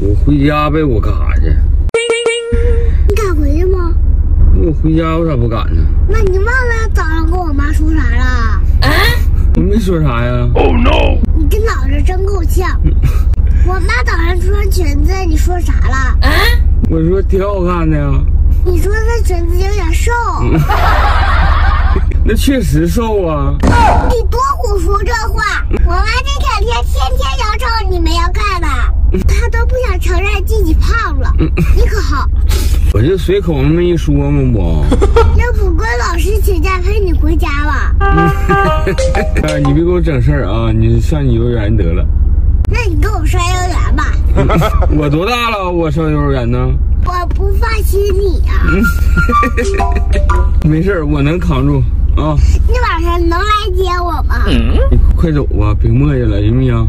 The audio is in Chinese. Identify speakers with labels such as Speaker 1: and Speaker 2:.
Speaker 1: 我回家呗，我干啥去？
Speaker 2: 你敢回去吗？
Speaker 1: 我回家我咋不敢呢？
Speaker 2: 那你忘了早上跟我妈说啥了？
Speaker 1: 啊我没说啥呀。
Speaker 2: 哦，no 你跟老子真够呛。我妈早上穿裙子，你说啥了？
Speaker 1: 啊我说挺好看的呀，
Speaker 2: 你说那裙子有点瘦。
Speaker 1: 那确实瘦啊。
Speaker 2: 你多胡说这话！我妈这两天天天要照你们要看的，她都不想承认自己胖了。你可好，
Speaker 1: 我就随口那么一说嘛不。
Speaker 2: 要不关老师请假陪你回家吧？
Speaker 1: 哎，你别给我整事儿啊！你上你幼儿园得了。
Speaker 2: 那你跟我上幼儿园吧，
Speaker 1: 我多大了？我上幼儿园呢？
Speaker 2: 我不放心你呀、
Speaker 1: 没事儿，我能扛住啊！
Speaker 2: 你晚上能来接我吗？
Speaker 1: 你快走吧，别磨叽了，行不行？